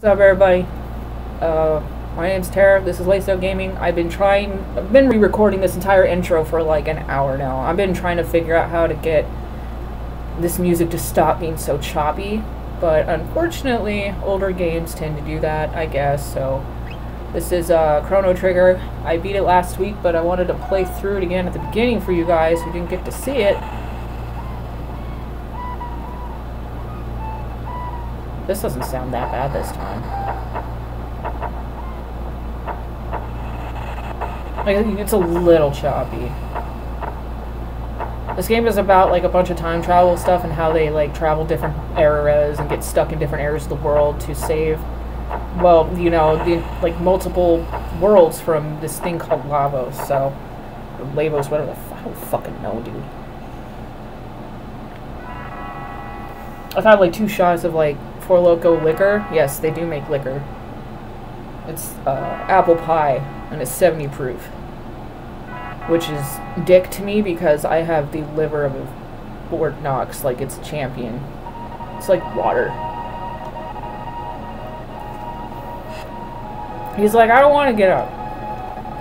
What's up, everybody? Uh, my name's Tara. This is Laced Up Gaming. I've been trying, I've been re-recording this entire intro for like an hour now. I've been trying to figure out how to get this music to stop being so choppy, but unfortunately, older games tend to do that, I guess. So, this is uh, Chrono Trigger. I beat it last week, but I wanted to play through it again at the beginning for you guys who didn't get to see it. This doesn't sound that bad this time. It's a little choppy. This game is about like a bunch of time travel stuff and how they like travel different eras and get stuck in different areas of the world to save, well, you know, the like multiple worlds from this thing called Lavos. So, Lavos, whatever the f- I don't fucking know, dude. I've had like two shots of like Four Loko liquor. Yes, they do make liquor. It's uh, apple pie and it's 70 proof. Which is dick to me because I have the liver of a Fort Knox like it's a champion. It's like water. He's like, I don't want to get up.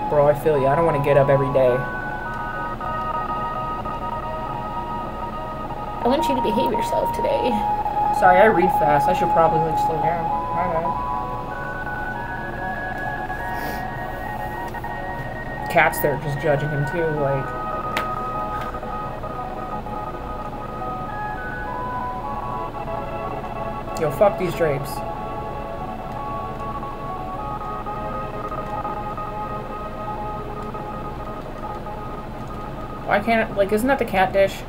Bro, I feel you. I don't want to get up every day. I want you to behave yourself today. Sorry, I read fast. I should probably like slow down. My. Cat's there just judging him too, like. Yo, fuck these drapes. Why can't like, isn't that the cat dish?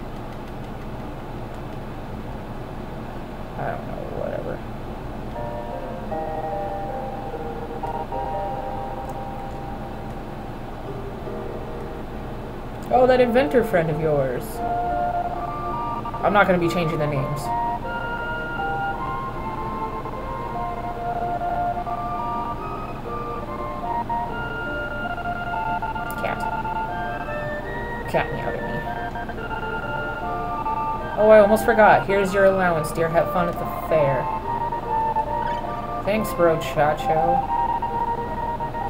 That inventor friend of yours. I'm not going to be changing the names. Cat. Cat meowed at me. Oh, I almost forgot. Here's your allowance, dear. Have fun at the fair. Thanks, bro, Chacho.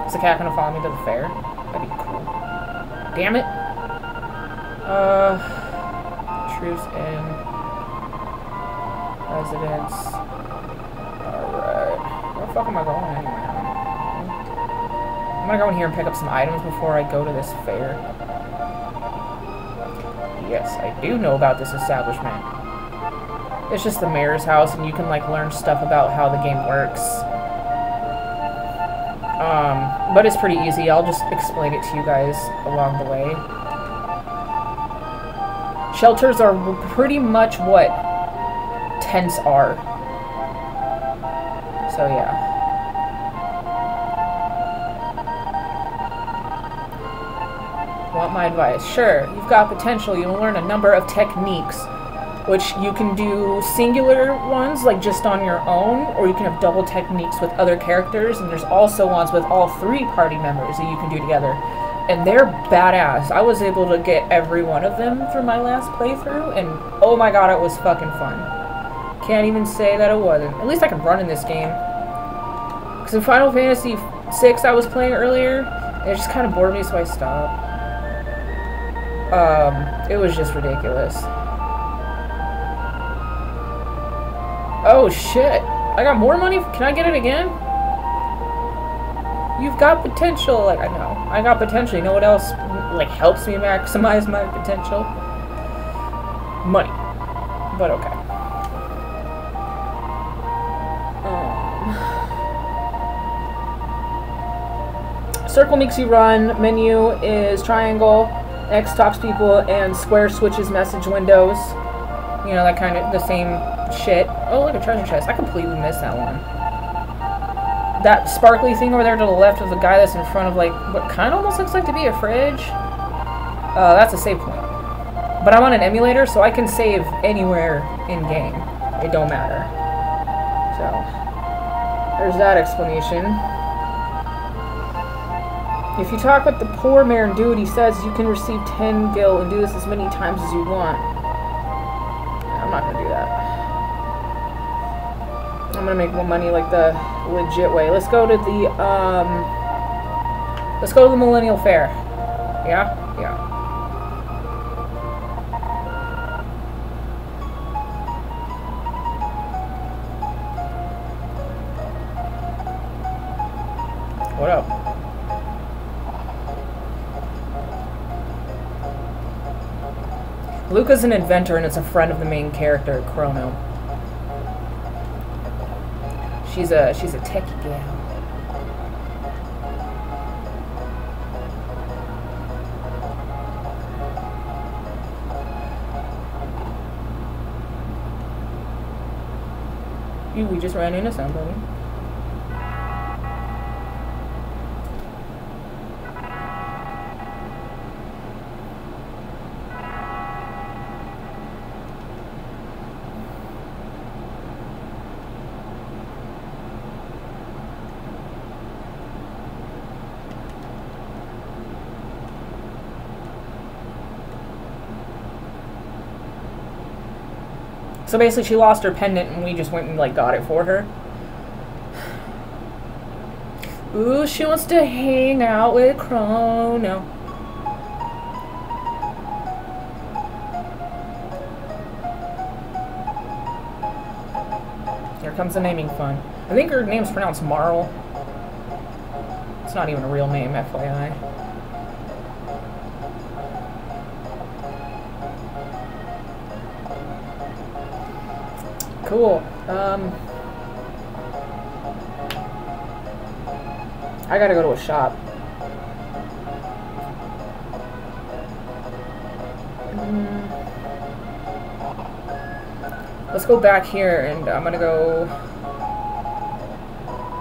Is the cat gonna follow me to the fair? That'd be cool. Damn it! Uh... Truce and Residence... Alright. Where the fuck am I going anyway? I'm gonna go in here and pick up some items before I go to this fair. Yes, I do know about this establishment. It's just the mayor's house, and you can, like, learn stuff about how the game works. Um, but it's pretty easy. I'll just explain it to you guys along the way. Shelters are pretty much what tents are. So, yeah. Want my advice? Sure, you've got potential. You'll learn a number of techniques, which you can do singular ones, like just on your own, or you can have double techniques with other characters, and there's also ones with all three party members that you can do together. And they're badass. I was able to get every one of them through my last playthrough, and oh my god, it was fucking fun. Can't even say that it wasn't. At least I can run in this game. Because in Final Fantasy VI I was playing earlier, it just kind of bored me, so I stopped. Um, it was just ridiculous. Oh shit! I got more money? Can I get it again? You've got potential. Like, I know. I got potential. You know what else, like, helps me maximize my potential? Money. But okay. Um, circle makes you run. Menu is triangle. X talks people, and square switches message windows. You know, that kind of, the same shit. Oh, look, a treasure chest. I completely missed that one. That sparkly thing over there to the left of the guy that's in front of, like, what kind of almost looks like to be a fridge. Uh, that's a save point. But I'm on an emulator, so I can save anywhere in-game. It don't matter. So, there's that explanation. If you talk with the poor mayor and do what he says, you can receive 10 gil and do this as many times as you want. I'm not gonna do that. I'm gonna make more money like the legit way. Let's go to the um. Let's go to the Millennial Fair. Yeah, yeah. What up? Lucca's an inventor and it's a friend of the main character, Chrono. She's a she's a techie gal. You, we just ran into somebody. So basically, she lost her pendant, and we just went and like got it for her. Ooh, she wants to hang out with Chrono. Here comes the naming fun. I think her name's pronounced Marle. It's not even a real name, FYI. Cool. Um, I gotta go to a shop. Mm. Let's go back here and I'm gonna go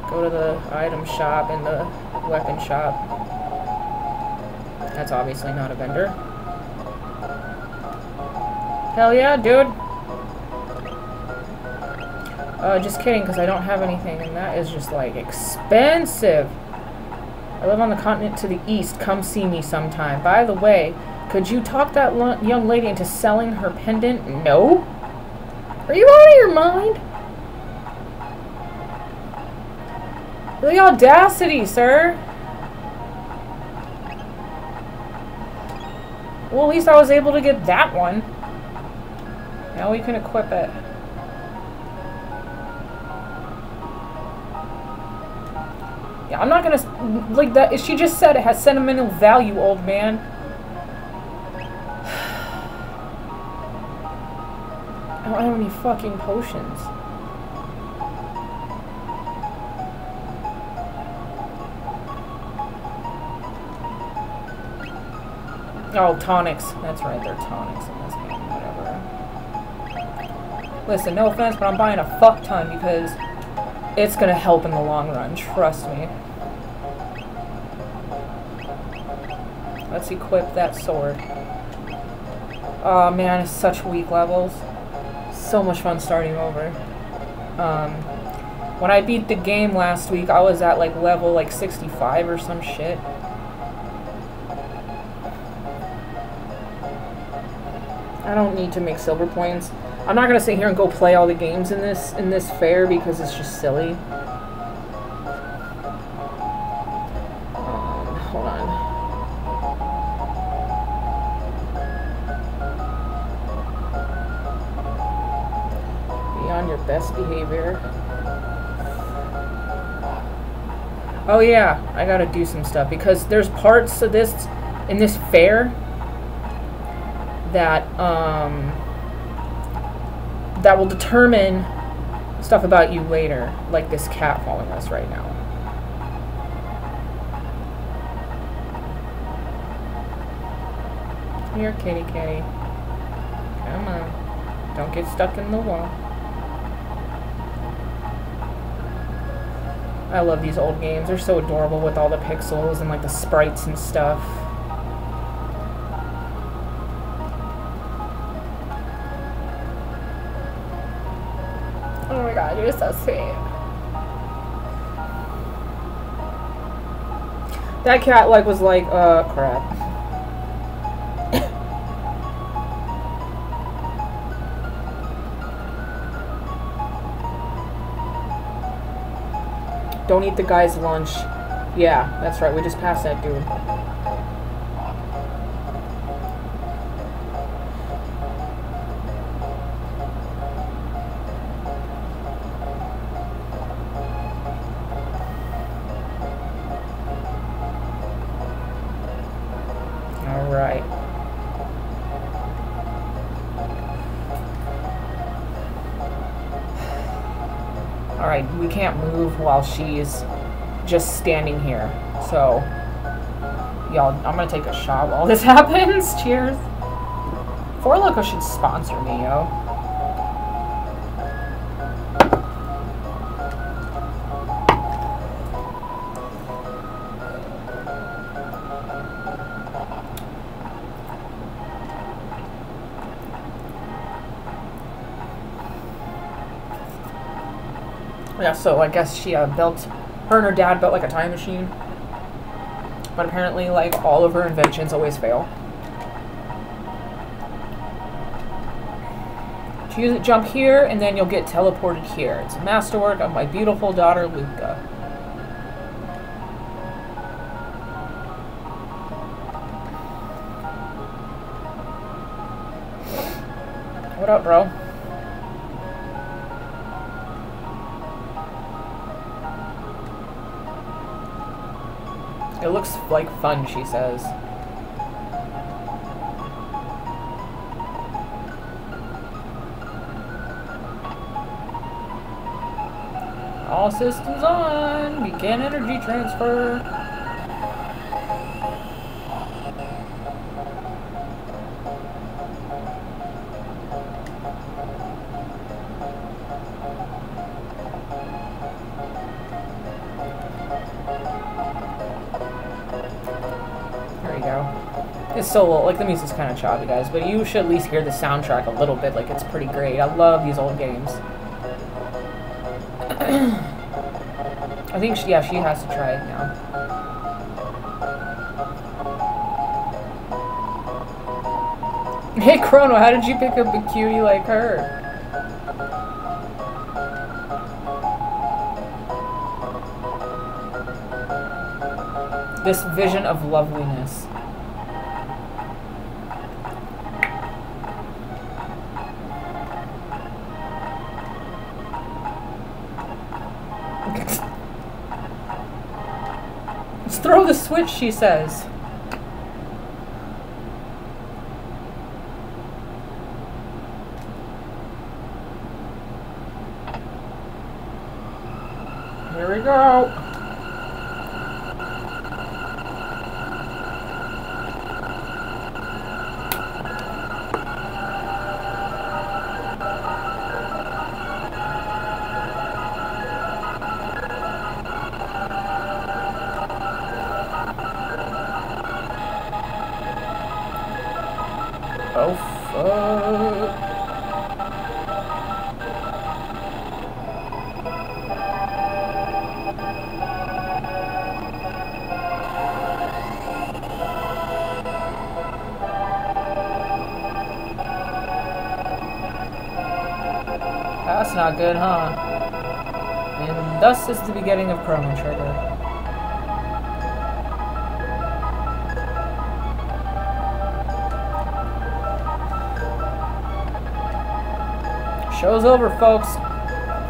go to the item shop and the weapon shop. That's obviously not a vendor. Hell yeah, dude. Uh, just kidding, because I don't have anything, and that is just, like, expensive. I live on the continent to the east. Come see me sometime. By the way, could you talk that young lady into selling her pendant? No? Are you out of your mind? The audacity, sir. Well, at least I was able to get that one. Now we can equip it. I'm not gonna like that. She just said it has sentimental value, old man. I don't have any fucking potions. Oh, tonics. That's right, they're tonics in this game. Whatever. Listen, no offense, but I'm buying a fuck ton because it's gonna help in the long run, trust me. Let's equip that sword. Oh man, it's such weak levels. So much fun starting over. Um, when I beat the game last week, I was at like level like 65 or some shit. I don't need to make silver points. I'm not gonna sit here and go play all the games in this in this fair because it's just silly. Oh yeah, I gotta do some stuff because there's parts of this in this fair that um that will determine stuff about you later, like this cat following us right now. Here, kitty kitty. Come on. Don't get stuck in the wall. I love these old games. They're so adorable with all the pixels and like the sprites and stuff. Oh my god, you're so sweet. That cat like was like, uh, crap. Don't eat the guy's lunch. Yeah, that's right. We just passed that dude. Move while she's just standing here. So, y'all, I'm gonna take a shot while this happens. Cheers. Four Loko should sponsor me, yo. Yeah, so I guess she uh, built, her and her dad built like a time machine. But apparently, like, all of her inventions always fail. Choose jump here, and then you'll get teleported here. It's a masterwork of my beautiful daughter, Lucca. What up, bro? Like fun, she says. All systems on! Begin energy transfer! So like the music's kind of choppy, guys, but you should at least hear the soundtrack a little bit. Like it's pretty great. I love these old games. I think she, yeah, she has to try it now. Hey Chrono, how did you pick up a cutie like her? This vision of loveliness. Throw the switch, she says. Here we go. That's not good, huh? And thus is the beginning of Chrono Trigger. Show's over, folks.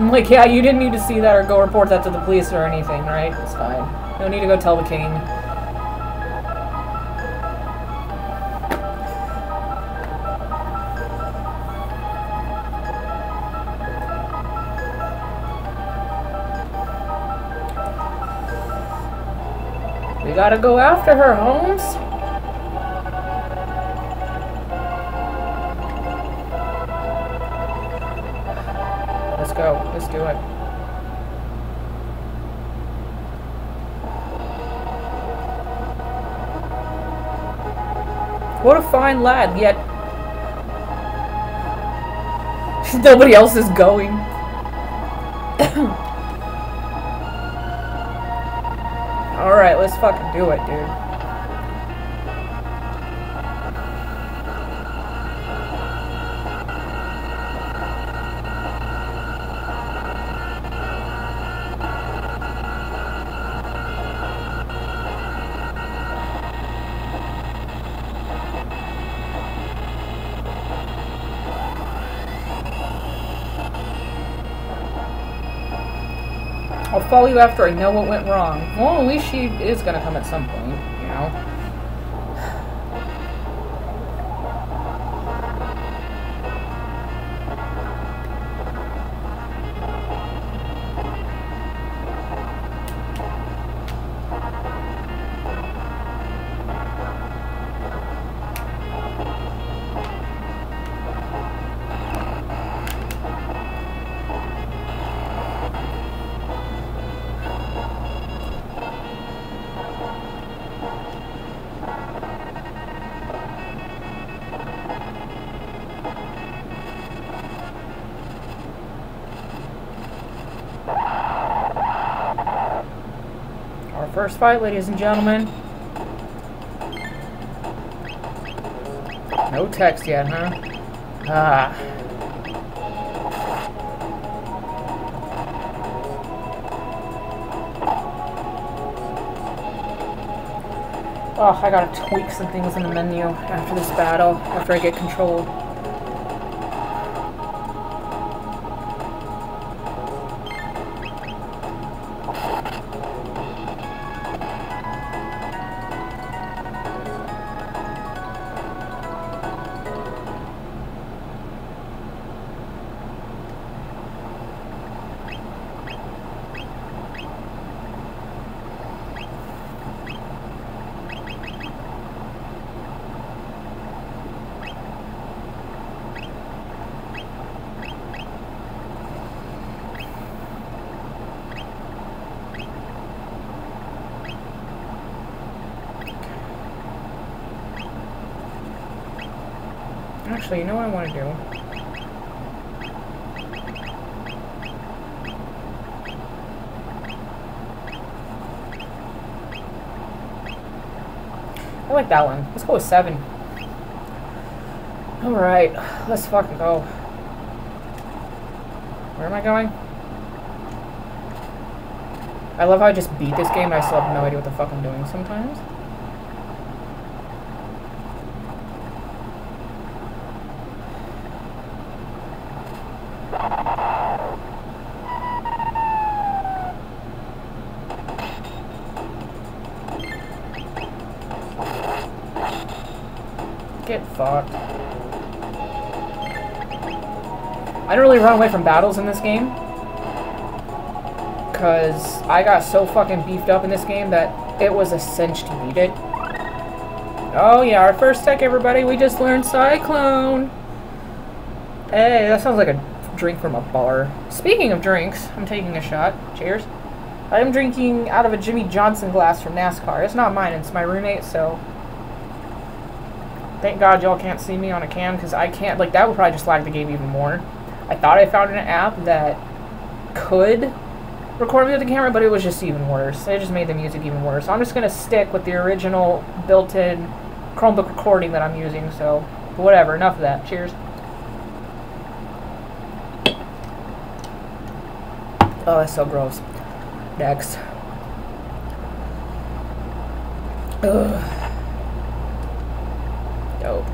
I'm like, yeah, you didn't need to see that or go report that to the police or anything, right? It's fine. No need to go tell the king. Gotta go after her, Holmes. Let's go. Let's do it. What a fine lad, yet nobody else is going. Let's fucking do it, dude. Follow you after I know what went wrong. Well, at least she is gonna come at some point, you know? First fight, ladies and gentlemen. No text yet, huh? Ah. Oh, I gotta tweak some things in the menu after this battle, after I get controlled. Actually, you know what I want to do? I like that one. Let's go with seven. Alright, let's fucking go. Where am I going? I love how I just beat this game I still have no idea what the fuck I'm doing sometimes. Run away from battles in this game. Because I got so fucking beefed up in this game that it was a cinch to beat it. Oh yeah, our first tech, everybody. We just learned Cyclone. Hey, that sounds like a drink from a bar. Speaking of drinks, I'm taking a shot. Cheers. I am drinking out of a Jimmie Johnson glass from NASCAR. It's not mine, it's my roommate, so Thank God y'all can't see me on a cam because I can't, like, that would probably just lag the game even more. I thought I found an app that could record me with the camera, but it was just even worse. It just made the music even worse. So I'm just going to stick with the original built-in Chromebook recording that I'm using, so whatever. Enough of that. Cheers. Oh, that's so gross. Next. Ugh. Dope.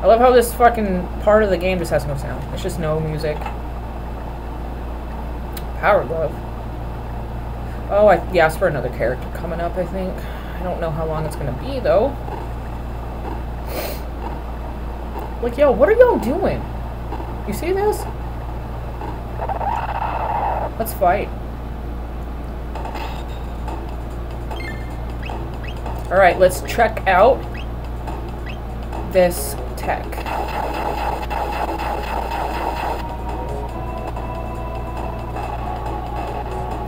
I love how this fucking part of the game just has no sound. It's just no music. Power glove. Oh, I yeah, for another character coming up, I think. I don't know how long it's gonna be though. Like, yo, what are y'all doing? You see this? Let's fight. Alright, let's check out this tech.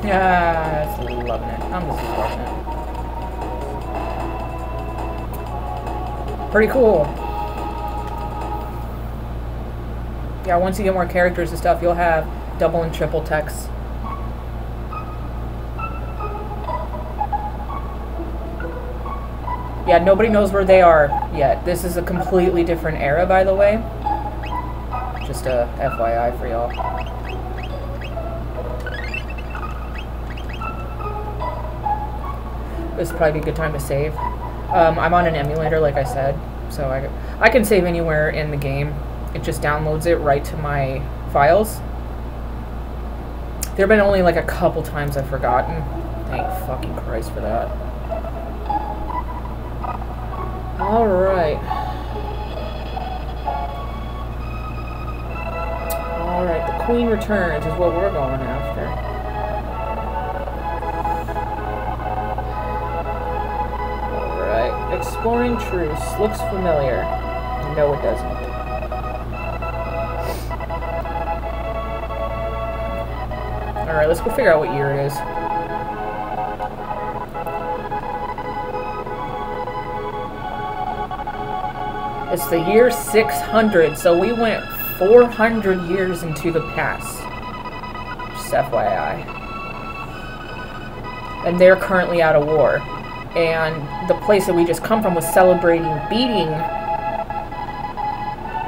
Yeah, I'm just loving it. I'm just loving it. Pretty cool. Yeah, once you get more characters and stuff, you'll have double and triple techs Yeah, nobody knows where they are yet. This is a completely different era, by the way. Just a FYI for y'all. This would probably be a good time to save. Um, I'm on an emulator, like I said, so I, I can save anywhere in the game. It just downloads it right to my files. There have been only like a couple times I've forgotten. Thank fucking Christ for that. Queen Returns is what we're going after. Alright, Exploring Truce. Looks familiar. No, it doesn't. Alright, let's go figure out what year it is. It's the year 600, so we went 400 years into the past. Just FYI. And they're currently out of war. And the place that we just come from was celebrating beating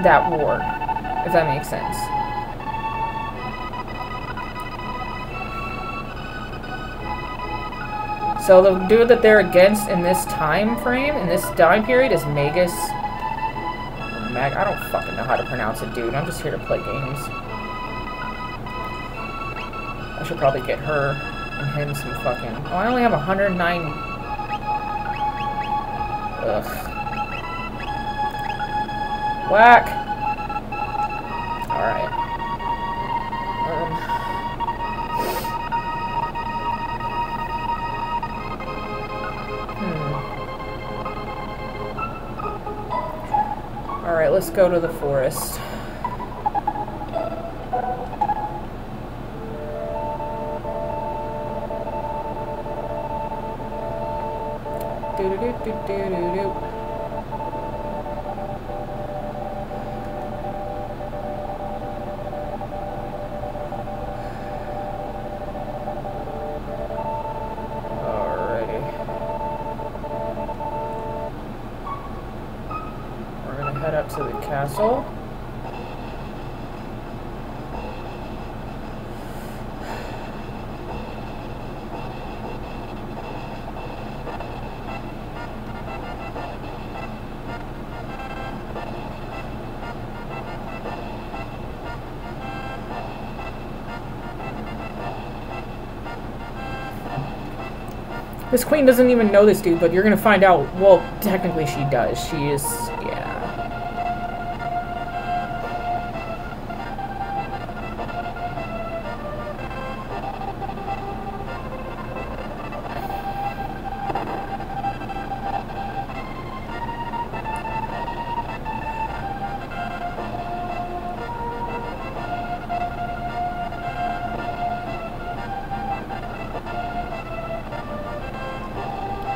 that war, if that makes sense. So the dude that they're against in this time frame, in this time period, is Magus. Mag I don't fucking know how to pronounce it, dude. I'm just here to play games. I should probably get her and him some fucking... Oh, I only have 109... Ugh. Whack! Alright. Let's go to the forest. Do do do do do do do. This queen doesn't even know this dude, but you're gonna find out. Well, technically she does. She is,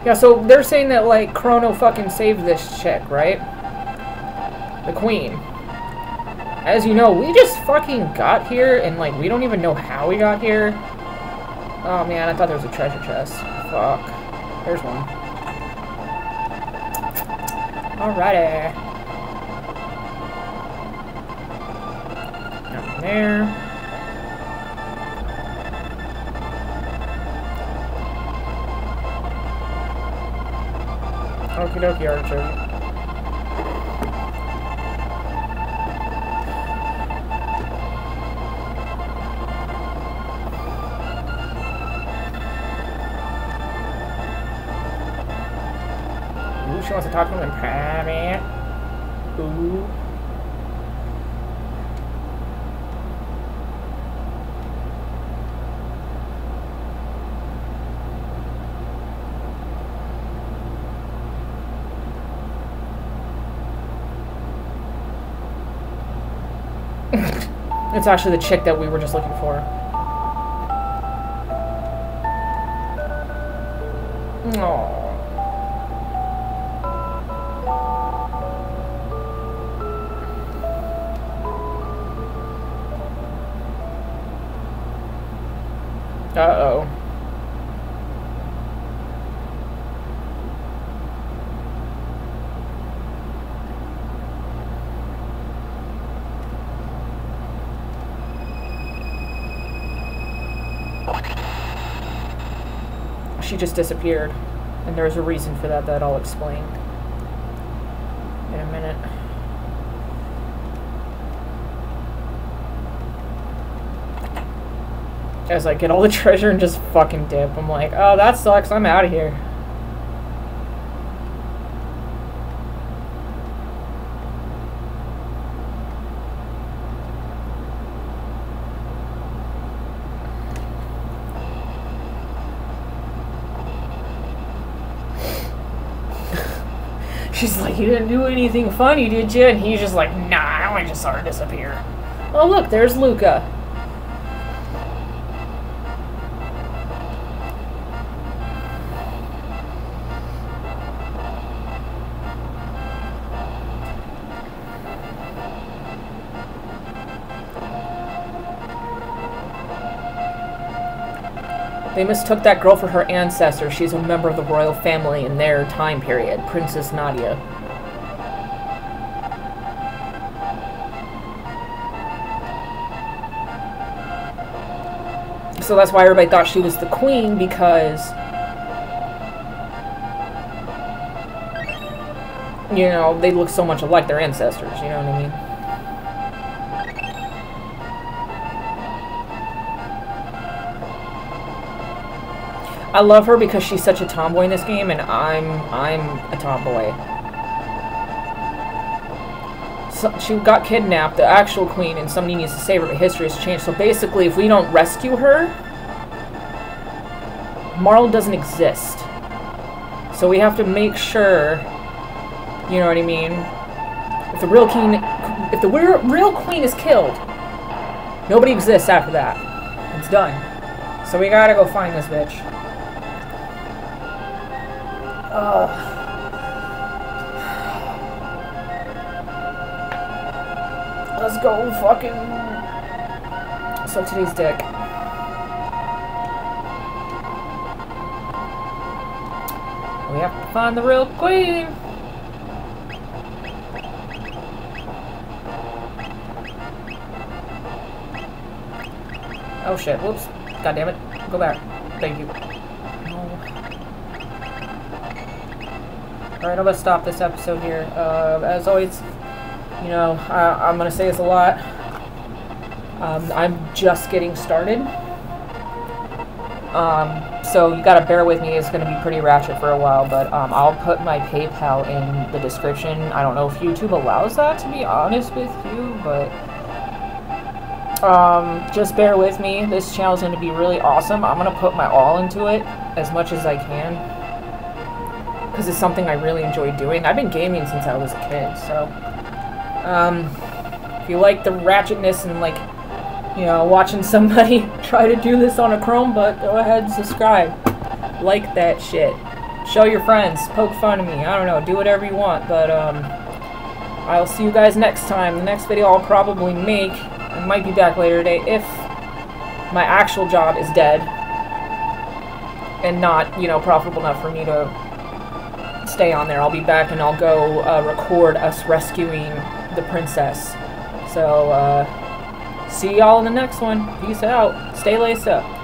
yeah. So they're saying that, like, Chrono fucking saved this chick, right? The queen. As you know, we just fucking got here, and, like, we don't even know how we got here. Oh, man, I thought there was a treasure chest. Fuck. There's one. Alrighty. Nothing there. Okie dokie. Ooh, she wants to talk to him in private. Ooh. It's actually the chick that we were just looking for. just disappeared. And there's a reason for that that I'll explain in a minute. As I get all the treasure and just fucking dip, I'm like, oh, that sucks, I'm out of here. You didn't do anything funny, did you? And he's just like, nah, I just saw her disappear. Oh, look, there's Lucca. They mistook that girl for her ancestor. She's a member of the royal family in their time period, Princess Nadia. So that's why everybody thought she was the queen because you know, they look so much alike their ancestors, you know what I mean? I love her because she's such a tomboy in this game, and I'm I'm a tomboy. She got kidnapped, the actual queen, and somebody needs to save her, but history has changed. So basically, if we don't rescue her, Marle doesn't exist. So we have to make sure, you know what I mean? If the real king, if the real queen is killed, nobody exists after that. It's done. So we gotta go find this bitch. Uh, let's go fucking suck today's dick. We have to find the real queen. Oh shit, whoops. God damn it. Go back. Thank you. Alright, I'm to stop this episode here. Uh, as always, you know, I, am going to say this a lot. Um, I'm just getting started. Um, so you gotta bear with me. It's gonna be pretty ratchet for a while, but um, I'll put my PayPal in the description. I don't know if YouTube allows that, to be honest with you, but um, just bear with me. This channel is gonna be really awesome. I'm gonna put my all into it as much as I can because it's something I really enjoy doing. I've been gaming since I was a kid, so um, if you like the ratchetness and like you know watching somebody try to do this on a Chromebook, go ahead and subscribe. Like that shit. Show your friends. Poke fun of me. I don't know. Do whatever you want. But um, I'll see you guys next time. The next video I'll probably make. I might be back later today if my actual job is dead and not, you know, profitable enough for me to stay on there. I'll be back and I'll go uh, record us rescuing the princess. So, uh, see y'all in the next one. Peace out. Stay laced up.